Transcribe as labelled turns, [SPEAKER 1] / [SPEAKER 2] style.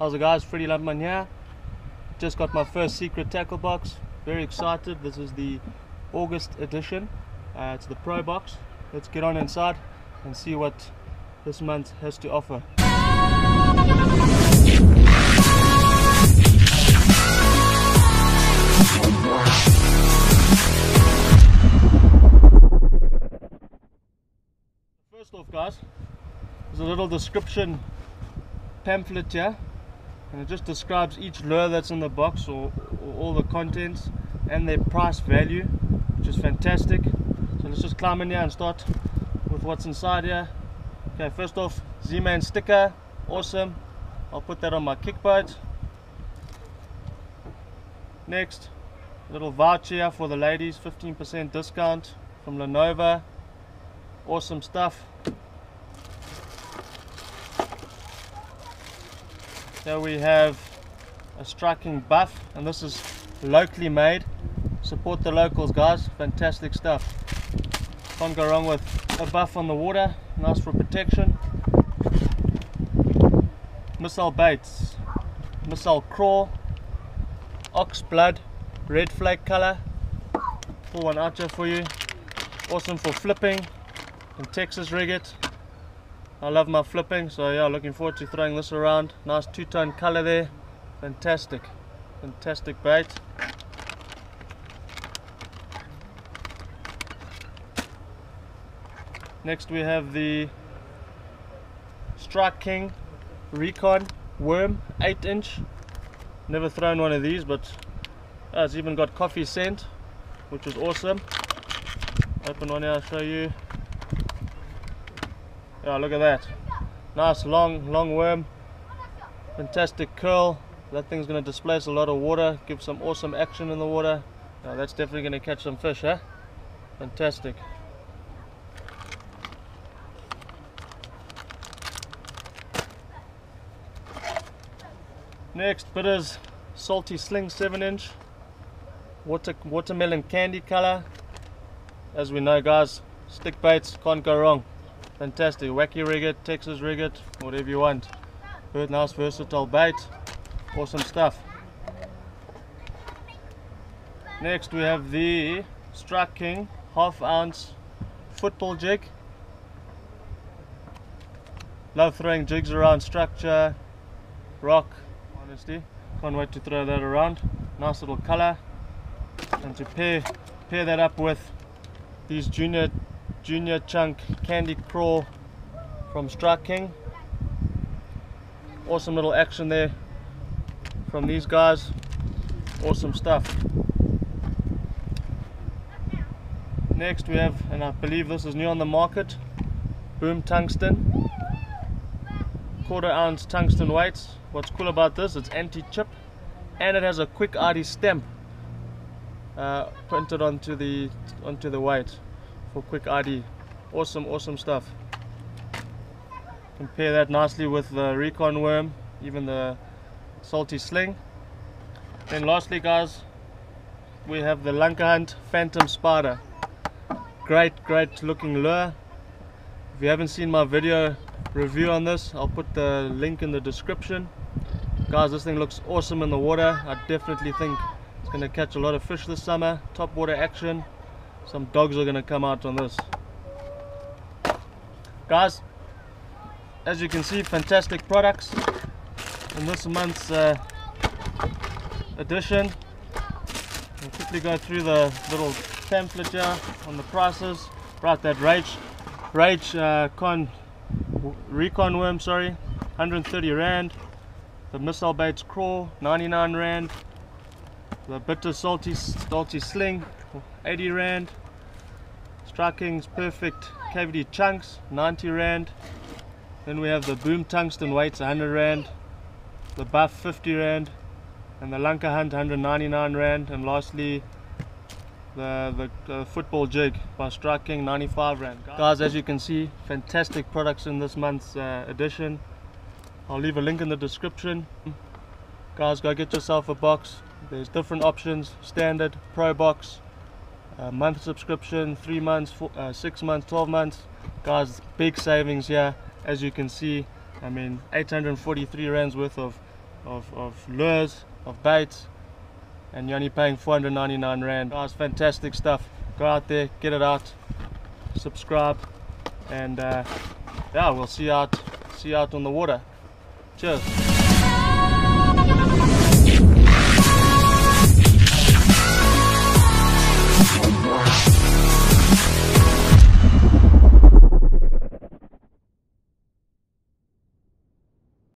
[SPEAKER 1] How's it guys? Freddie Lumpman here. Just got my first secret tackle box. Very excited. This is the August edition. Uh, it's the Pro box. Let's get on inside and see what this month has to offer. First off guys, there's a little description pamphlet here and it just describes each lure that's in the box or, or, all the contents and their price value which is fantastic. So let's just climb in here and start with what's inside here. Okay first off Z-Man sticker awesome. I'll put that on my kick boat next little voucher for the ladies 15% discount from Lenovo. Awesome stuff Here we have a striking buff and this is locally made. Support the locals guys, fantastic stuff. Can't go wrong with a buff on the water, nice for protection. Missile baits, missile craw, ox blood, red flake color. Pull one out for you. Awesome for flipping, and Texas rig it. I love my flipping so yeah looking forward to throwing this around. Nice two-tone color there. Fantastic. Fantastic bait. Next we have the Strike King Recon worm 8 inch. Never thrown one of these but oh, it's even got coffee scent which is awesome. Open one here I'll show you yeah look at that. Nice long long worm. Fantastic curl. That thing's going to displace a lot of water give some awesome action in the water. Yeah, that's definitely going to catch some fish huh? Fantastic. Next bitters salty sling 7 inch. Water watermelon candy color. As we know guys stick baits can't go wrong Fantastic, wacky rig it, Texas rig it, whatever you want. Good, nice versatile bait, awesome stuff. Next we have the Strike King half ounce football jig. Love throwing jigs around structure, rock, honestly. Can't wait to throw that around. Nice little color. And to pair, pair that up with these junior Junior Chunk Candy Craw from Strike King. Awesome little action there from these guys. Awesome stuff. Next we have, and I believe this is new on the market, Boom Tungsten. Quarter ounce tungsten weights. What's cool about this, it's anti-chip and it has a quick ID stamp uh, printed onto the onto the weight for quick ID. Awesome, awesome stuff. Compare that nicely with the Recon Worm, even the Salty Sling. Then lastly guys, we have the Lanka Lunkerhunt Phantom Spider. Great, great looking lure. If you haven't seen my video review on this, I'll put the link in the description. Guys, this thing looks awesome in the water. I definitely think it's going to catch a lot of fish this summer. Top water action some dogs are gonna come out on this. Guys as you can see fantastic products in this month's uh, edition. I'll quickly go through the little pamphlet here on the prices. Right that rage rage uh, con recon worm sorry 130 rand. The missile baits craw 99 rand. The bitter salty salty sling 80 rand Strike King's perfect cavity chunks 90 rand. Then we have the boom tungsten weights 100 rand the buff 50 rand and the Lunkerhunt 199 rand. And lastly the, the uh, football jig by striking 95 rand. Guys as you can see fantastic products in this month's uh, edition. I'll leave a link in the description. Guys go get yourself a box. There's different options. Standard pro box a month subscription three months four, uh, six months 12 months guys big savings here as you can see I mean 843 rands worth of of, of lures, of baits, and you're only paying 499 Rand. Guys, fantastic stuff. Go out there, get it out, subscribe, and uh, yeah, we'll see you out, see you out on the water. Cheers.